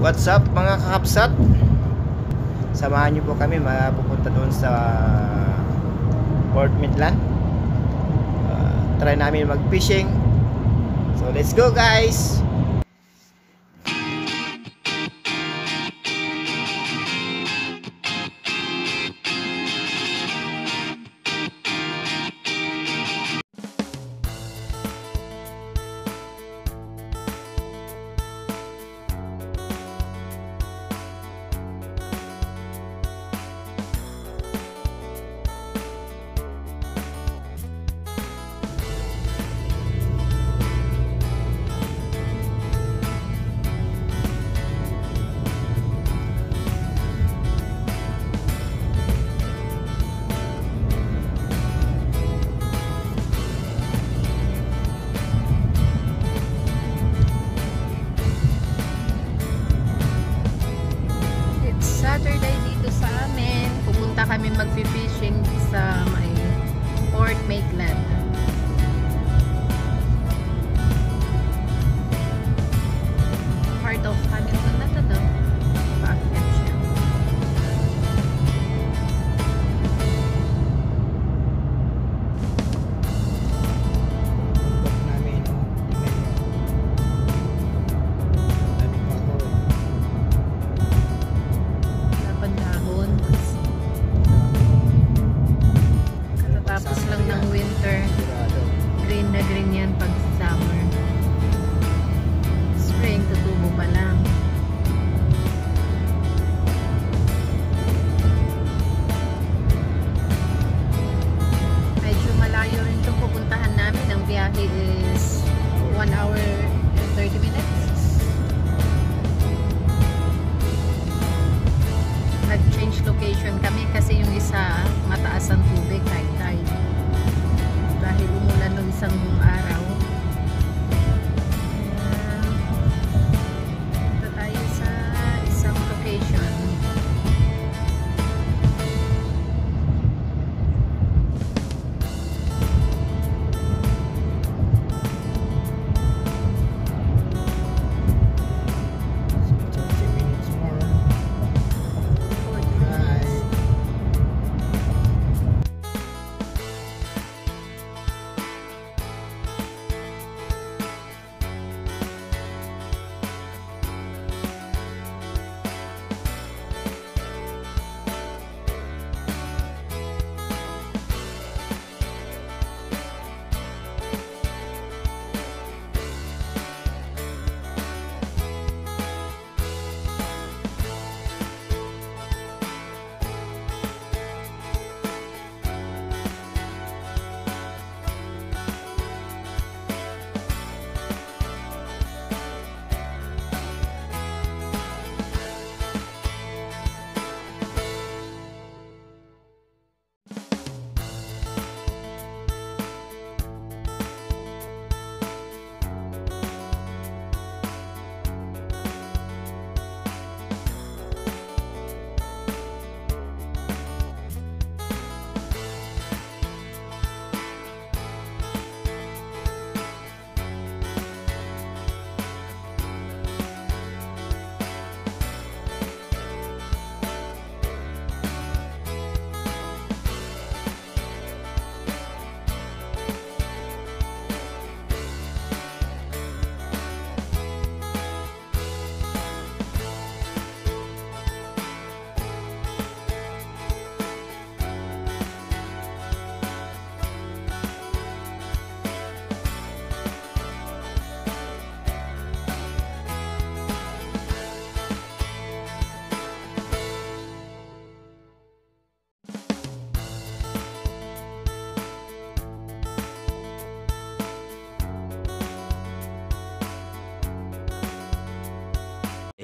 What's up mga kakapsat? Samahan niyo po kami mapupunta doon sa Port Midland. Uh, try namin mag-fishing. So let's go guys!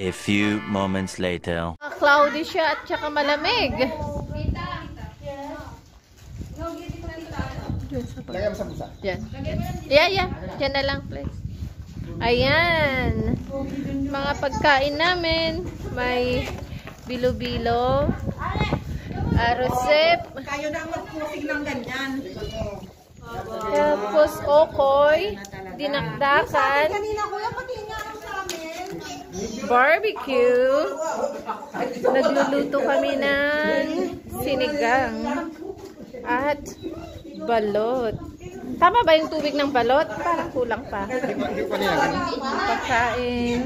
A few moments later. Cloudy siya at saka malamig. Lagyan mo sa busa. Diyan. Yeah, yeah. Diyan na lang, please. Ayan. Mga pagkain namin. May bilo-bilo. Arosep. Kayo na magpusig ng ganyan. Tapos okoy. Dinakdakan. Kanina kuya, pati nga lang sa amin. Barbecue. Nagluluto kami ng sinigang at balot. Tama ba yung tubig ng balot? Parang kulang pa. Pagkain.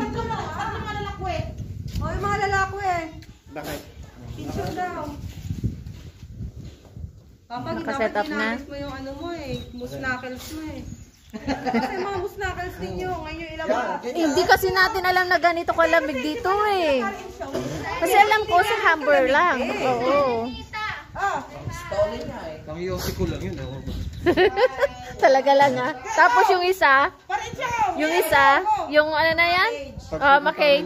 O, yung mga lalako eh. Bakit? Picture daw. Papa, Nakaset up na? mo yung ano mo eh. Musnakels mo eh. Kasi mga musnakels ninyo. Ngayon ba? Eh, Hindi kasi natin alam na ganito kalamig dito eh. Kasi alam ko sa Hamburg lang. Oo. Pang Yossi ko lang yun. oh. Talaga lang ah. Tapos yung isa, yung isa, yung ano na yan? Ah, makay.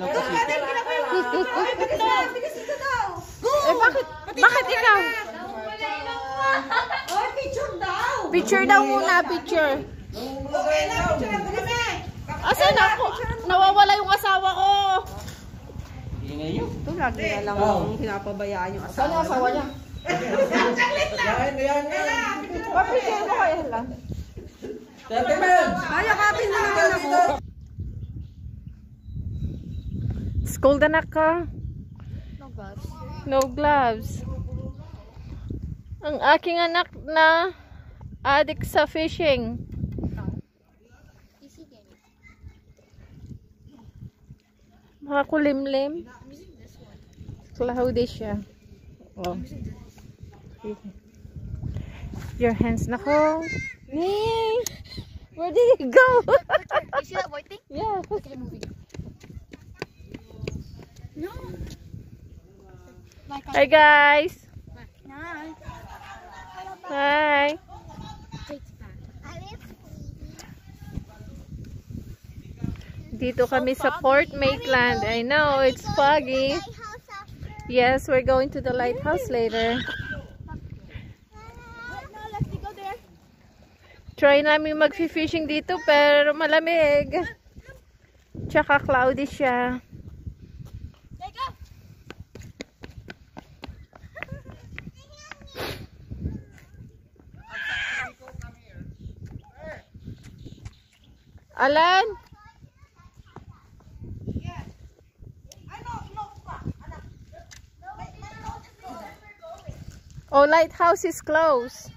eh bakit, bakit ikaw? Oy, picture daw! Picture daw muna, picture. Okay na, picture na. Asan ako? Nawawala yung asawa ko. Ito, lagi na lang ang pinapabayaan yung asawa. Saan yung asawa niya? Pa-picture mo kayo lang. Kaya kapin na naman ako. School na ka. No gloves. Ang aking anak na addict sa fishing. Makakulimlim. Cloudy siya. Oh. Your hands na ko. Where did he go? You see that white thing? yeah. Look at it moving. No. Hi guys. Nice. Hi. Dito kami sa Port Maitland. I know, it's foggy. Yes, we're going to the lighthouse later. Try namin mag-fishing dito pero malamig. Tsaka cloudy siya. Alan? Oh, lighthouse is closed.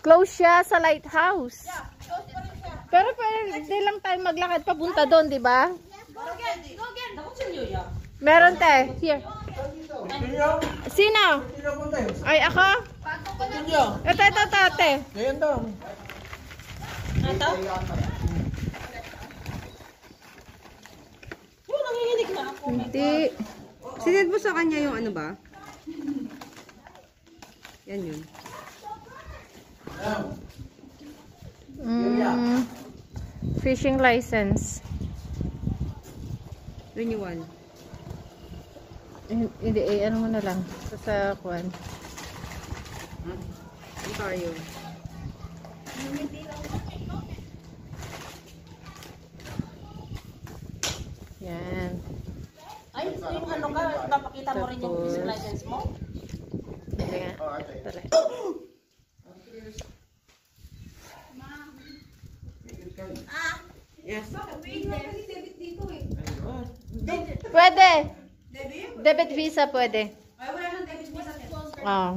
Close siya sa lighthouse. Pero pwede lang tayo maglakad papunta doon, di ba? Meron te. Here. Sino? Ay, ako? Ito, ito, ito, ate. Hindi. Sinend mo sa kanya yung ano ba? Yan yun. Mm, fishing license. Renewal. Hindi, eh, ano mo na lang. Sa, sa kuwan. Ontario. Yan. Ay, yung ano ka, papakita mo rin yung fishing license mo? Hindi nga. Tara. Yes. Pwede. Debit visa pwede. Ay, wala nang debit visa. Oh.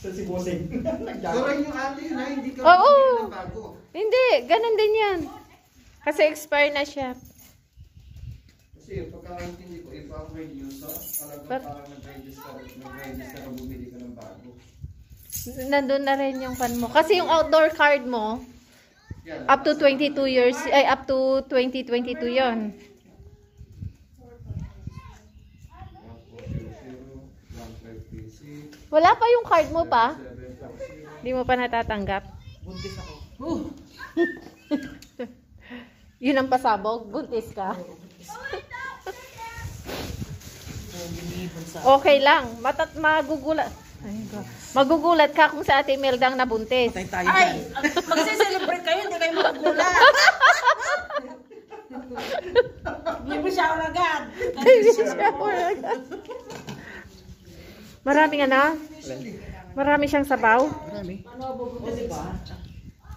Pero yung ate na hindi ka Oo. ng bago. Hindi, ganun din yan. Kasi expire na siya. Kasi pagkakaintindi ko, if ang reducer, talagang But- parang nag-register, nag-register ka bumili ka ng bago. Nandun na rin yung pan mo. Kasi yung outdoor card mo, Yan. up to 22 years, ay up to 2022 yon. 150, Wala pa yung card mo pa? 740. Hindi mo pa natatanggap? Buntis ako. Yun ang pasabog? Buntis ka? Okay lang. Matat magugulat. Ay, God. Magugulat ka kung sa ate Meldang nabuntis. Ay, magse-celebrate kayo, hindi kayo magugulat. Baby shower agad. Maraming ano? Marami siyang sabaw. Marami.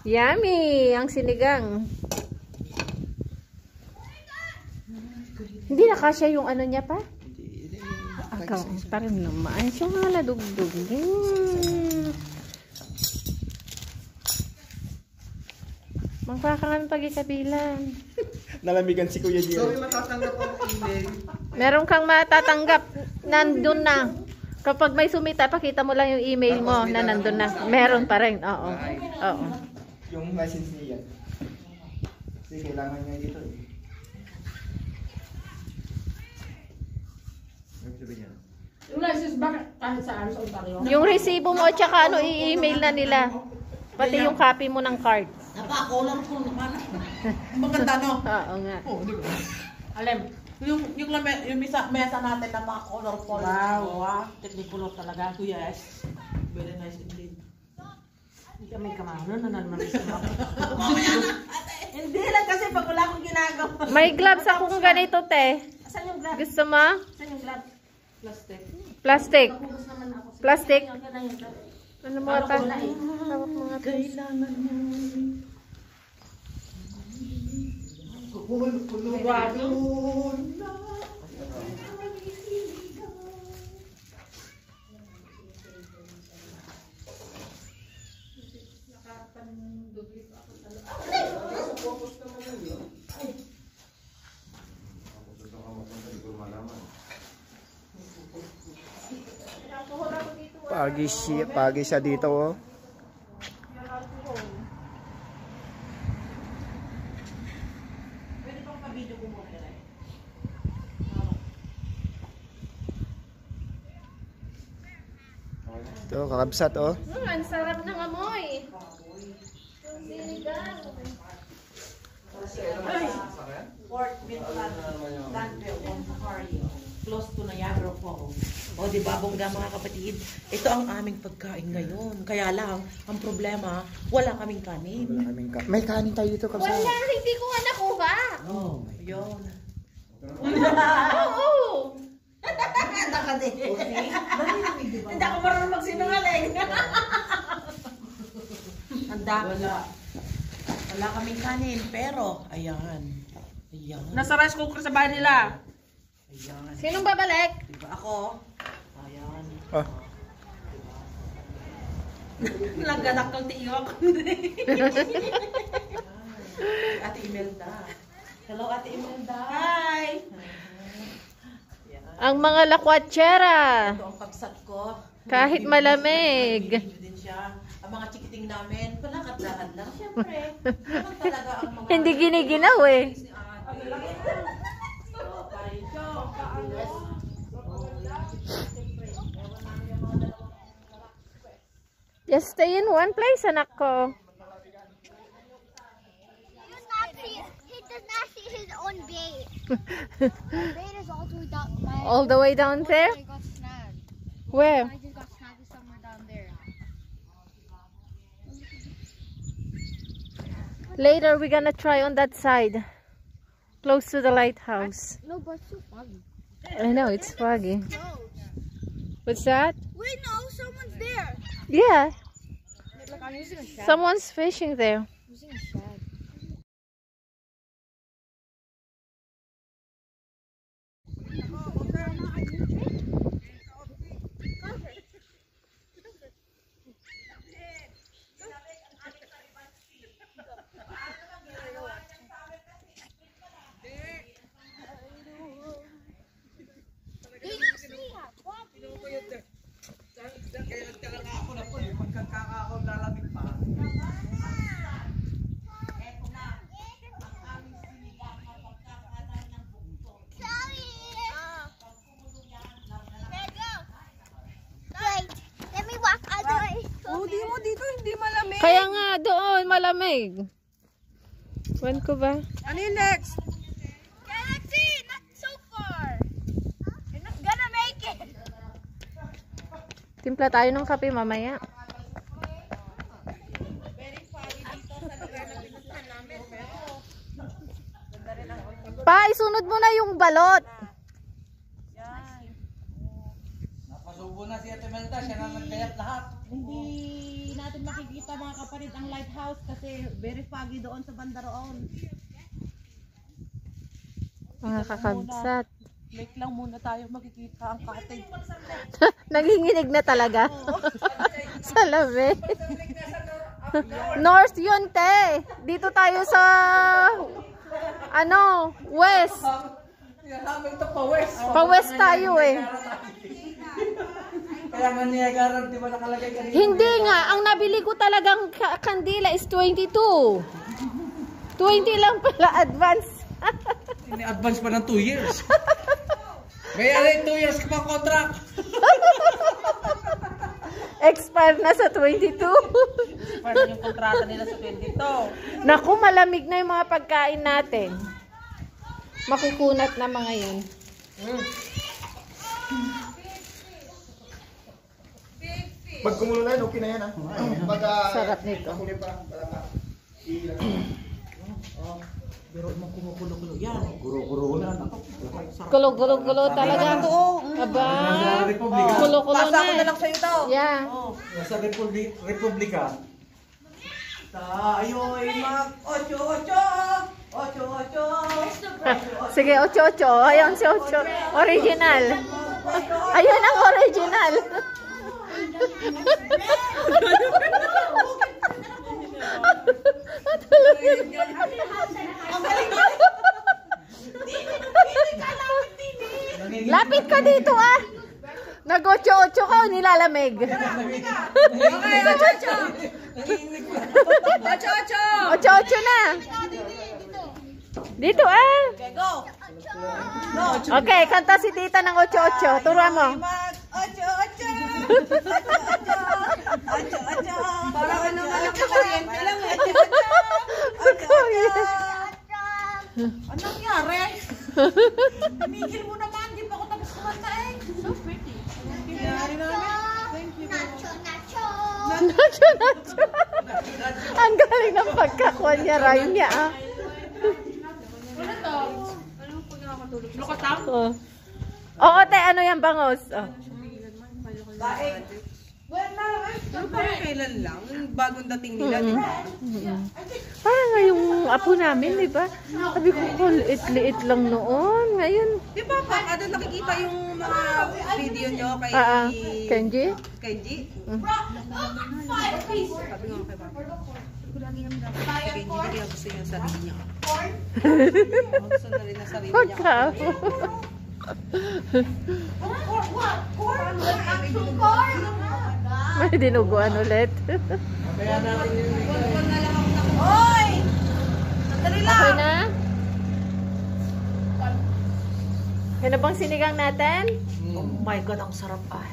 Yummy! Ang sinigang. Hindi na kasya yung ano niya pa? Akaw, parang naman. Siya nga nadugdug. Hmm. Magkakangan pag-ikabilan. Nalamigan si Kuya Gio. Meron kang matatanggap. Nandun na. Kapag may sumita, pakita mo lang yung email mo na nandun na. Meron pa rin. Oo. Oo. Yung license niya. Kasi kailangan niya dito eh. Ano sabi niya? Yung license ba kahit saan sa Ontario? Yung resibo mo at saka ano, i-email na nila. Pati yung copy mo ng card. Napaka-color ko naman. Maganda no? Oo nga. Alam, yung yung lame, yung mesa, mesa natin napaka-colorful. Wow, wow. Technicolor talaga. Yes. Very nice indeed. Hindi kami kamano na naman Hindi lang kasi pag wala akong ginagawa. May gloves akong ganito, te. Saan yung glove? Gusto mo? Saan yung glove? Plastic. Plastic. Plastic. Ano mo ata? Hawak mo nga. Kailangan mo. Pagi siya, pagi siya dito oh. Ito, kakabsat oh. Hmm, ang sarap ng amoy. Yung sinigang. Midland, Danville, Ontario. Close to Niagara Falls. O, di ba, bongga mga kapatid? Ito ang aming pagkain ngayon. Kaya lang, ang problema, wala kaming kanin. Wala kaming ka- May kanin tayo dito kabsat. Wala, hindi ko nga nakuha. Oh, yun. Oo. Hindi ako marunong magsinungaling. Handa. Wala. Wala kaming kanin, pero, ayan. Ayan. Nasa rice cooker sa bahay nila. Ayan. Sinong babalik? Diba ako? Oh. Naganak ng tiyok. Ate Imelda. Hello, Ate Imelda. Hi! Ang mga lakwatsera. Ito ang pagsat ko. Kahit malamig. Video din siya. Ang mga chikiting namin, palakad-lakad lang. Siyempre, naman talaga ang mga... Hindi giniginaw eh. Oh, Just stay in one place, anak ko. He does not see. Does not see his own bait. Bait is all the way down. My, All the way down oh, there? Got snagged. Where? I just got snagged somewhere down there. Later, we're gonna try on that side. Close to the lighthouse. No, but it's too foggy. I know, it's foggy. What's that? Wait, no, someone's there. Yeah, Look, I'm using a shad. someone's fishing there. Wait, let me walk other way. Oh, di mo dito, hindi malamig. Kaya nga, doon, malamig. Wan ko ba? Ano yung next? Galaxy, not so far. You're not gonna make it. Timpla tayo ng kape mamaya. Pa, isunod mo na yung balot. Napasubo na si Ate Melda, siya na nagkayat lahat. hindi natin makikita mga kapatid ang lighthouse kasi very foggy doon sa banda roon. Mga kakabsat. Late lang muna tayo makikita ang cottage. Nanginginig na talaga. sa labi. North yun, te. Dito tayo sa ano, west. Pa-west tayo eh. Kaya nga Niagara, di ba nakalagay kanina? Hindi nga, ang nabili ko talagang ka- kandila is 22. 20 lang pala advance. Ini-advance pa ng 2 years. May alay 2 years ka pang contract. Expire na sa 22. Para yung kontrata nila sa 22. Naku, malamig na yung mga pagkain natin. Makukunat na mga yun. Pag kumulo na yun, okay na yan ah. Pag ah, Sarap nito. huli pa, wala pa. Pero mong kumukulo-kulo yan. Guro-guro na. Kulo-kulo-kulo talaga. Aba, Republika. kulo-kulo Pasa ko na na. lang sa'yo to. Yeah. Nasa Republi- Republika. Tayo'y mag ocho ocho ocho ocho Sige, 8-8. Ayun si 8. Original. Ayun ang original. Lapit ka dito ah. Nag-8-8 ka o nilalamig? Okay, ocho, ocho. Ocho, ocho. 8-8 na. Dito ah. Go! Okay, kanta si tita ng 8-8. Turuan mo. Mag ocho ocho ocho ocho ocho ocho Parang ano nga lang kuryente lang eh. Anong nangyari? Tumigil mo naman, di pa ako tapos kumanta eh. So pretty. Nacho, nacho. Nacho, nacho. Ang galing ng pagkakuha niya, rhyme niya ah. Lukatang? Oo. Oo, te, ano yan bangos? Oh. Pero parang kailan lang? Yung bagong dating nila, di ba? Parang nga yung apo namin, di ba? Sabi ko, ko, liit-liit lang noon. Ngayon, Di ba pa, ano nakikita yung mga video nyo kay ah, ah, Kenji? Kenji? Mm. Sabi nga kay Papa. Ko lagi naman dapat si Kenji hindi niya gusto yung sarili niya. Gusto na rin ang sarili niya. May dinuguan ulit. Hoy! Sandali lang! Okay na? Yan na bang sinigang natin? Oh my God, ang sarap ah.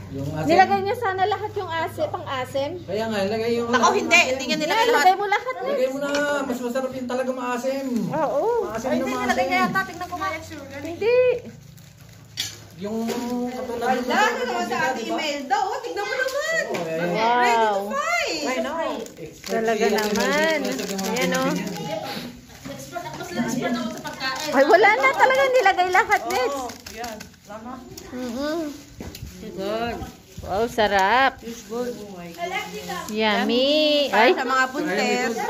Nilagay niya sana lahat yung asim, pang asim. Kaya nga, ilagay yung... Nako, hindi. Hindi niya nilagay lahat. Nilagay mo lahat na. Ilagay mo na. Mas masarap yung talaga maasim. Oo. Maasim na hindi maasim. nilagay niya yata. Tingnan ko nga. Hindi. Yung katulad Wala na naman sa ating email daw. Oh, tignan mo naman. Oh, ayan. Wow. Five! I know. Talaga Expert naman. siya sa mga Ayan, oh. ganyan. Ay, wala na talaga nilagay lahat, Nets. Oh, yan. Lama. Mm-mm. Good. Wow, sarap. Yummy. Ay, Sa mga buntes. Sa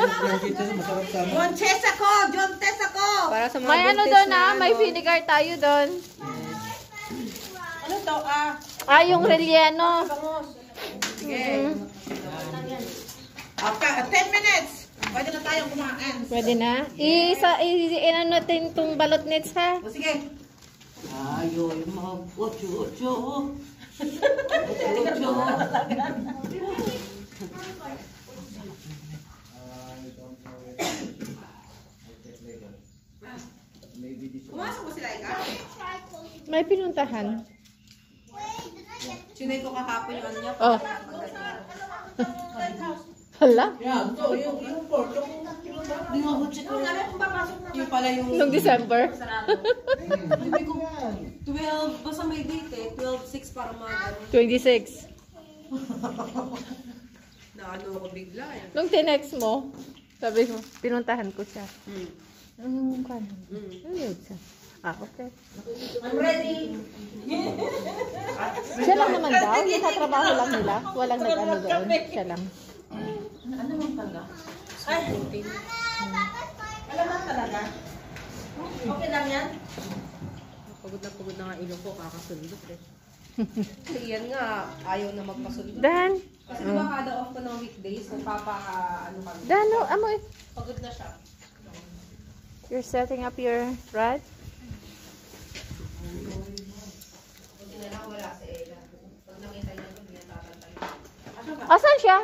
Tess ako! John Tess ako! Para sa mga may ano buntes doon na ah, may ano. vinegar tayo doon. Ano to ah? Ah, yung relleno. Sige. After 10 minutes, pwede na tayong kumain. Pwede na. Isa, i, inano natin itong balot nets ha. O sige. Ayoy, mag ocho ocho. Ocho ocho. Pumasok mo sila, Ika? May pinuntahan. Sinay ko kahapon yung ano niya. Oh. Hala, Yan, to, yung, yung pork, yung Yung pala yung nung December. 12, basta may date eh. 12-6 para mga ano. 26. Na ano ko bigla eh. Nung tinext mo, sabi ko, pinuntahan ko siya. Hmm. Anong kanan? Hmm. Ano yun siya? Ah, okay. I'm ready. Siya lang naman daw. Yung katrabaho lang nila. Walang nag-ano doon. Siya lang. Ano man talaga? Ay, alam mo talaga? Okay lang yan? Pagod na pagod na nga ilong ko, kakasundot eh. Kasi yan nga, ayaw na magpasundot. Dan. Kasi diba kada off ko ng weekdays, nagpapa, ano kami. Dan, no, amoy. Pagod na siya. You're setting up your rod? Asan siya?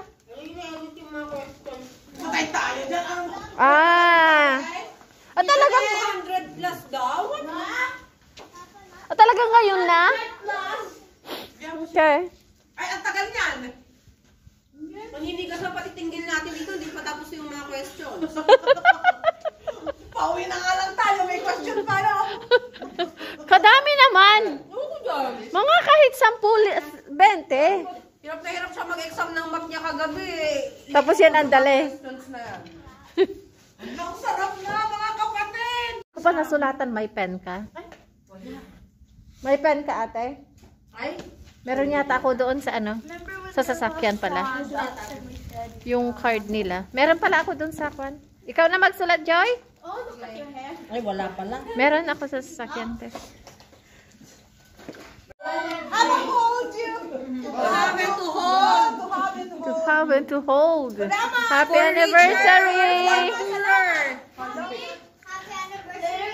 Patay tayo dyan. Ah. Ah, talagang, 100 plus daw? ah, talagang ngayon na? Okay. Ay, ang tagal niyan. Kung hindi ka sa patitinggil natin dito, hindi pa tapos yung mga questions. Pauwi na nga lang tayo. May question pa no? Kadami naman. Mga kahit 10, 20. Hirap na hirap siya mag-exam ng math niya kagabi. Tapos yan ang dali. Ang sarap na, mga kapatid. Ako pa nasulatan, may pen ka? May pen ka, ate? Ay, Meron yata ako doon sa ano? Sa sasakyan pala. Yung card nila. Meron pala ako doon sa kwan. Ikaw na magsulat, Joy? Ay, wala pala. Meron ako sa sasakyan, te. happy to hold. To have and to hold. Happy anniversary! Happy anniversary.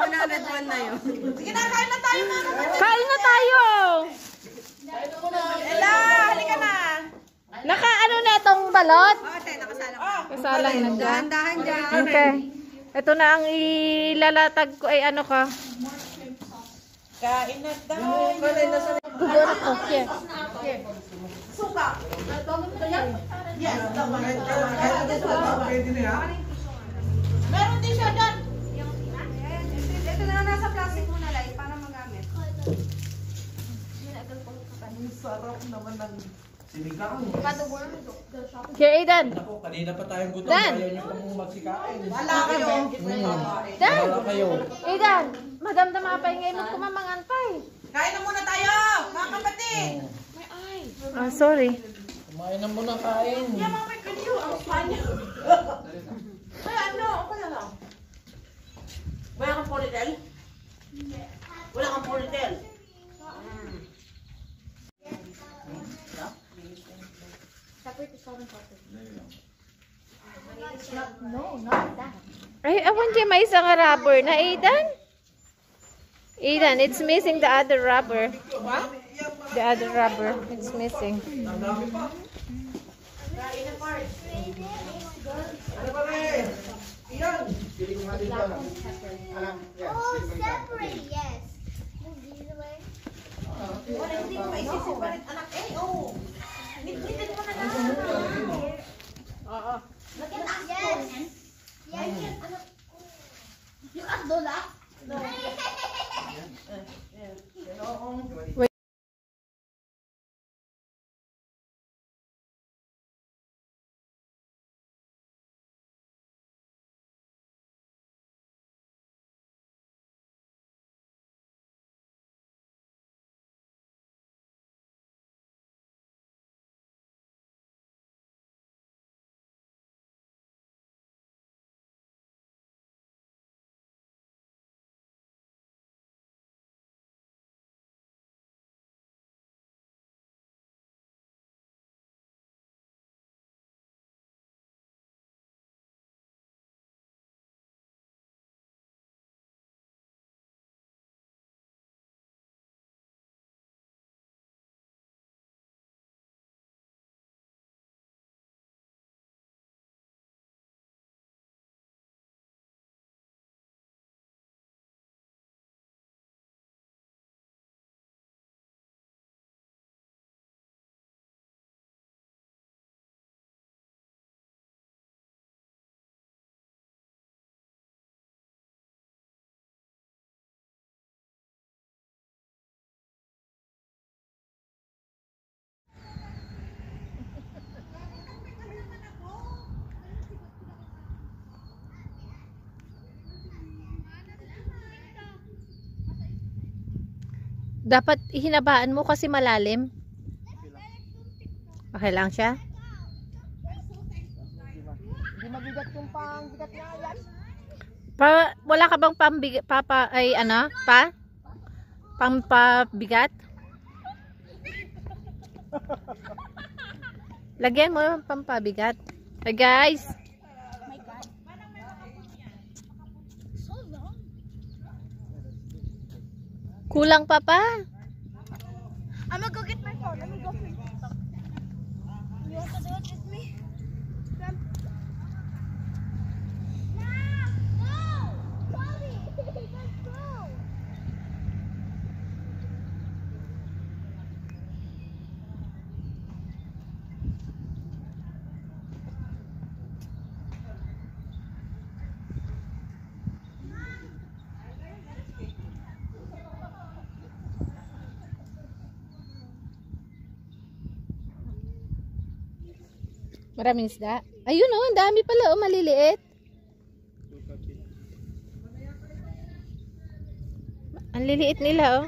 101 na yun. Sige na, kain na tayo mga kapatid. Kain na tayo! Ella, halika na. Naka ano na itong balot? Ko. Kasalang na dyan. Dahan-dahan dyan. Okay. Ito na ang ilalatag ko ay ano ka. Kain na tayo. Gugurot ko. Here. Suka. Yes, tama. Pwede na yan. Meron din siya dyan. Ito na nasa plastic mo na lang para magamit. Sarap naman ng... Sinigang. Here, Aidan. Ako, kanina pa tayong gutom. Dan. Ayaw niyo magsikain. Wala kayo. Dan! Wala kayo. Aidan! Madamdam apay ngayon mo kumamangan pa eh. Kain na muna tayo, mga kapatid. Ah, sorry. Kumain na muna kain. Yan, mga may kanyo. Ang Spanya. Ay, ano? Ako na lang. Wala kang ponytail? Wala kang ponytail? Ay, awan dyan may isang rubber na, Aidan. Aidan, it's missing the other rubber. The other rubber, it's missing. Oh, separate, yes. Move these away. Wala, hindi ko maisisip pa rin, anak. Eh, oh. Nitnitin mo na lang. Yes. Yes. You got Lola? No. Dapat hinabaan mo kasi malalim. Okay lang siya? Hindi mabigat yung pangbigat na yan. Pa, wala ka bang pambigat, papa, ay ano, pa? Pampabigat? Lagyan mo yung pampabigat. Hey guys! Kulang pa pa. I'm gonna go get my phone. Let me go for it. You want to do it with me? Nah, no! Chloe! Maraming isda. Ayun oh, ang dami pala oh, maliliit. Ang liliit nila oh.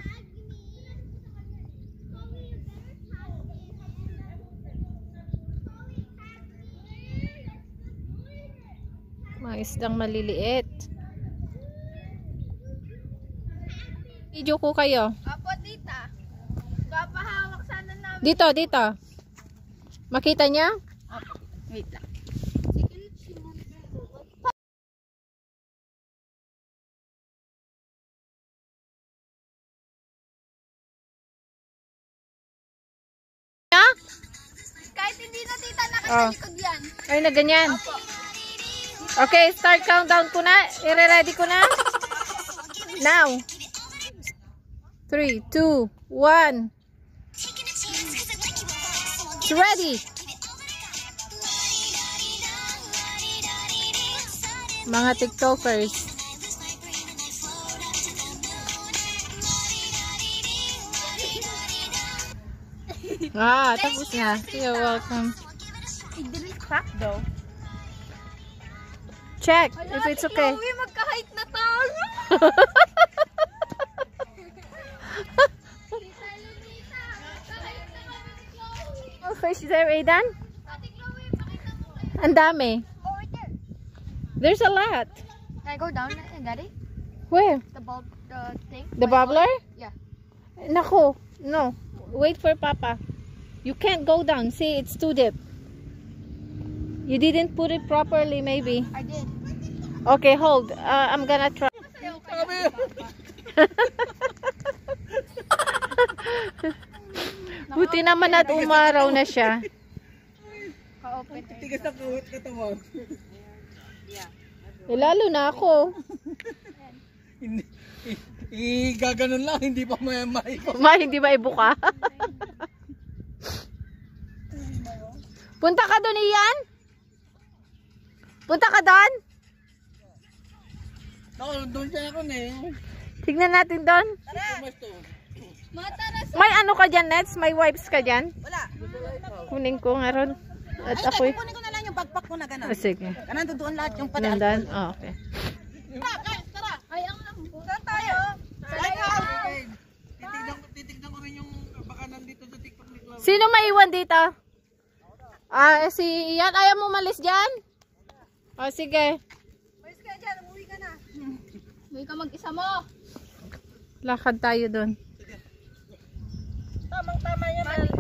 Mga isdang maliliit. Video ko kayo. Apo, tita. Papahawak sana namin. Dito, dito. Makita niya? Wait lang. Kahit hindi na tita Oh. nakatalikod yan. Ay, na ganyan. Okay, start countdown ko na. I-ready ko na. Now. 3, 2, 1. It's ready. Mga TikTokers. Ah, tapos na. You're welcome. It didn't crack though. Check if it's okay. Chloe, magka-height na tayo. Oh, fish there, Aidan? Ang dami. Right there. There's a lot. Can I go down and get it? Where? The bulb, the thing? The bubbler? Yeah. Nako, no. Wait for Papa. You can't go down. See, it's too deep. You didn't put it properly, maybe. I did. Okay, hold. Uh, I'm gonna try. Buti naman at umaraw na siya. Ka-open. Tigas na kuhit ka tawag. Eh, lalo na ako. Hindi. i- I-gaganon lang, hindi pa may may. Ma, hindi ba ibuka? Punta ka doon, Ian? Punta ka doon? Ako, doon siya ako na eh. Tignan natin doon. Tumasto. May ano ka dyan, Nets? May wipes ka dyan? Wala. Kunin ko nga ron. At ako'y... Kunin ko na lang yung backpack ko na gano'n. Oh, sige. Kanan doon lahat yung padaan. Nandan? Oh, okay. Ay, ang lambo. Saan tayo? Titignan, titignan ko rin yung baka nandito sa TikTok ni Clara. Sino maiwan dito? Ah, si Ian. Ayaw mo malis dyan? Oh, sige. Pwes ka dyan, umuwi ka na. May ka mag-isa mo. Lakad tayo doon. Tamang-tama yan. Lal-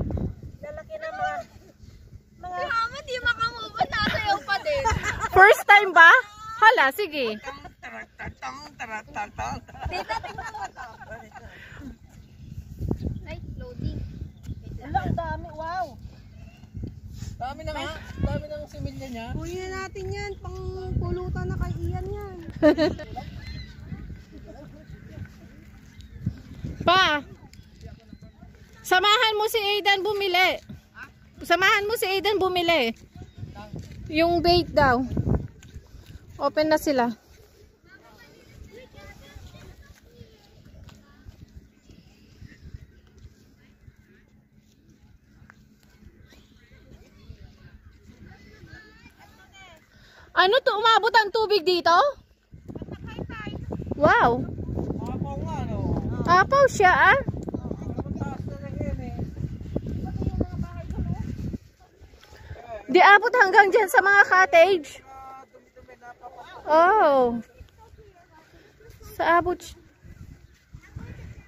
Lalaki na mga... Si Mama, di makamove on. Nasayaw pa din. First time ba? Hala, sige. Tita, tingnan mo to. Night loading. Wala, ang dami. Wow. Dami na nga. Dami ng similya niya. Kunin natin yan. Pang pulutan na kay Ian yan. Pa, samahan mo si Aidan bumili. Samahan mo si Aidan bumili. Yung bait daw. Open na sila. Ano to? Umabot ang tubig dito? Wow. Po nga, no? Apaw siya ah. Di abot hanggang dyan sa mga cottage. Oh. Sa abot.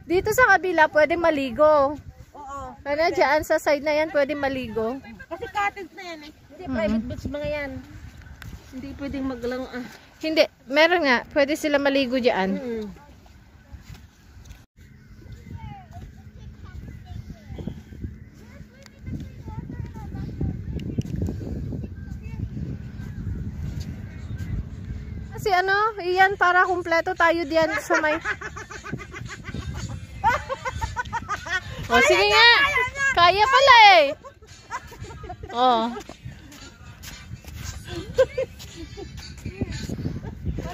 Dito sa kabila, pwede maligo. Oo. Ano, dyan sa side na yan, pwede maligo. Kasi cottage na yan eh. Hindi, private beach mga yan. Hindi pwedeng maglang ah. Hindi, meron nga. Pwede sila maligo dyan. Mm. Kasi ano, iyan para kumpleto tayo diyan sa may... O, sige nga. Kaya pala eh. Oh.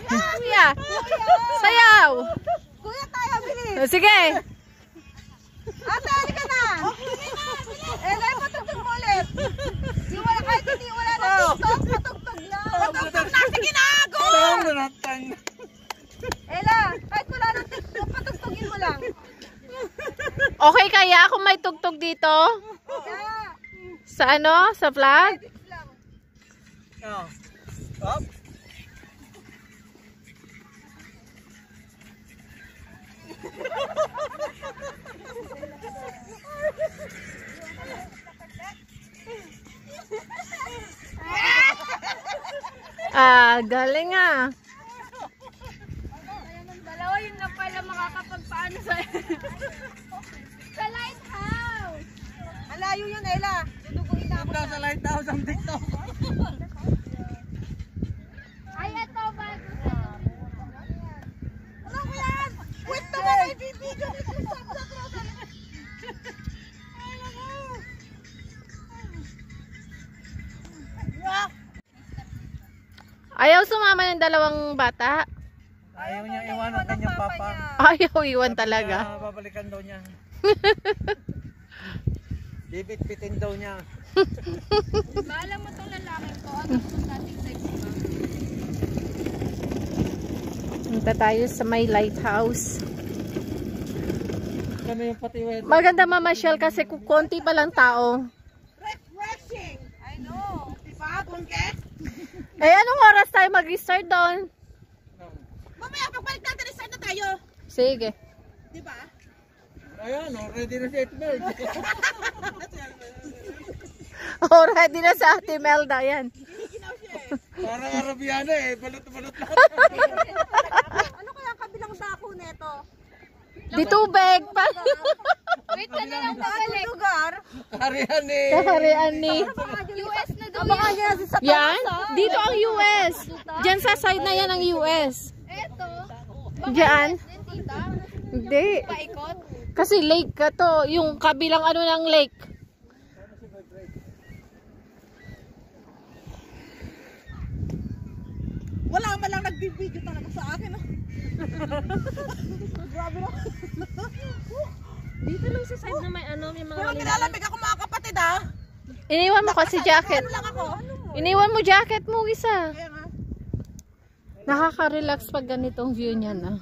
Kuya. Sayaw. Kuya tayo, bilis! O, sige. Ate, halika na! Eh, dahil patugtog mo ulit. Di wala kahit hindi wala na TikTok, patugtog lang. Patugtog na! Sige na! Go! Tang na. Ella, kahit wala ng TikTok, patugtogin mo lang. Okay kaya kung may tugtog dito? Yeah. Sa ano? Sa vlog? Oh. Stop. Ah, galing ah. Dalawa yun na pala makakapagpaano sa... sa lighthouse! Ang layo yun, Ella. Duduguin na ako. Sa lighthouse ang TikTok. Ay, ito sa... Ano ko yan? Wait naman, may bibidyo nito sa sa Ayaw sumama ng dalawang bata. Ayaw niya iwan ang kanyang papa. Ayaw iwan talaga. Kaya babalikan daw niya. Bibit-bitin daw niya. Bahala mo tong lalaki ko. Ano kung nating sexy ba? Punta tayo sa may lighthouse. Kano yung patiwet? Maganda mamasyal kasi kung konti pa lang tao. Refreshing. I know. Diba, Bungkes? Eh, anong oras tayo mag-start doon? Mamaya, pagbalik natin, start na tayo. Sige. Diba? Ayan, oh, ready na si Edmund. Oh, ready na sa Ate Melda. Yan. Parang Arabiana eh. Balot na balot lang. Ano kaya ang kabilang dako nito? Di tubig pa. Wait ka na lang pabalik. lugar? Harihan eh. Kaharian ni. US na daw yan. Yan? Dito ang US. Diyan sa side na yan ang US. Diyan? Hindi. Paikot. Kasi lake ka to. Yung kabilang ano ng lake. Wala man lang nagbibideo talaga sa akin. Oh. Grabe na. Dito lang sa side na may ano, may mga Pero nilalamig ako mga kapatid ah. Iniwan mo kasi jacket. Ano lang ako? Iniwan mo jacket mo isa. Kaya nga. Nakaka-relax pag ganitong view niya na.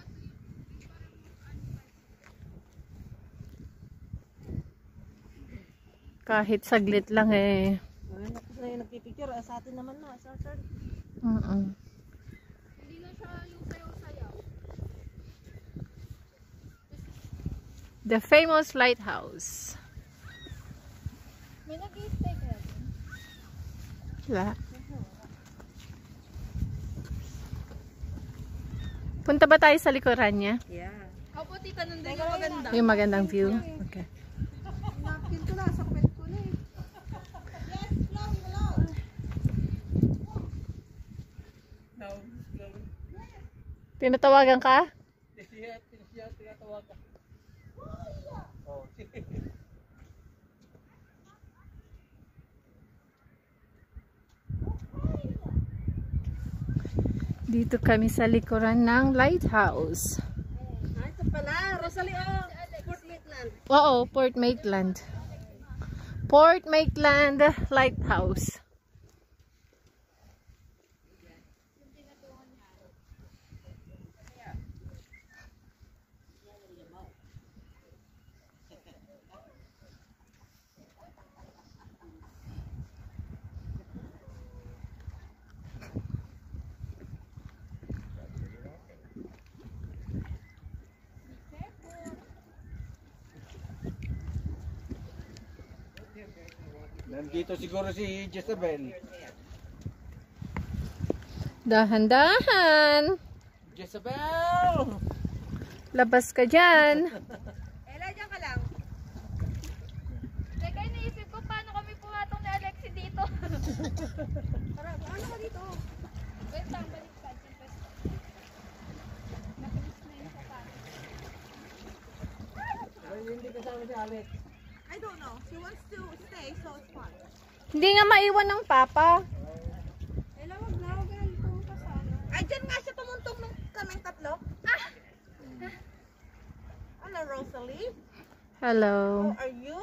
Kahit saglit lang eh. Na yung nagpipicture, ah, sa atin naman na. Sa atin. Mm-mm. Hindi lang siya yung sayaw-sayaw. The famous lighthouse. May nag-i-stay kaya. Wala. Punta ba tayo sa likuran niya? Yeah. Opo, tita, nandun yung maganda. Yung magandang view? Okay. Napkin ko na sa kapit ko na eh. Tinatawagan ka? Siya, siya, tinatawagan. Oh, sige. Dito kami sa likuran ng lighthouse. Ah, ito pala. Rosalie, oh. Fort Maitland. Oo, Port Maitland. Port Maitland Lighthouse. Nandito siguro si Jezebel. Dahan-dahan. Jezebel! Labas ka dyan. Ella, dyan ka lang. Teka, iniisip ko paano kami pumatong ni Alexi dito. Tara, ano ka dito? Wait lang, balik ka. Hindi kasama si Alex. I don't know. She wants to stay, so it's fine. Hindi nga maiwan ng papa. Ella, wag na, wag na dito kasama. Ay, dyan nga siya tumuntong nung kaming tatlo. Ah! Hello, Rosalie. Hello. How are you?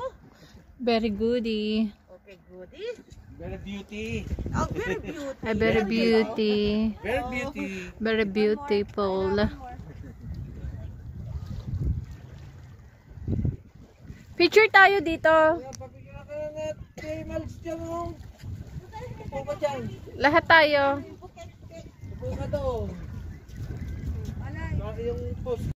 Very goody. Okay, goodies. Very beauty. Oh, very beautiful. A very beauty. Very beauty. Very beautiful. Picture tayo dito. Kaya papigyan ka na nga. Kay Malz dyan mo. Upo ka dyan. Lahat tayo. Upo ka doon. Yung post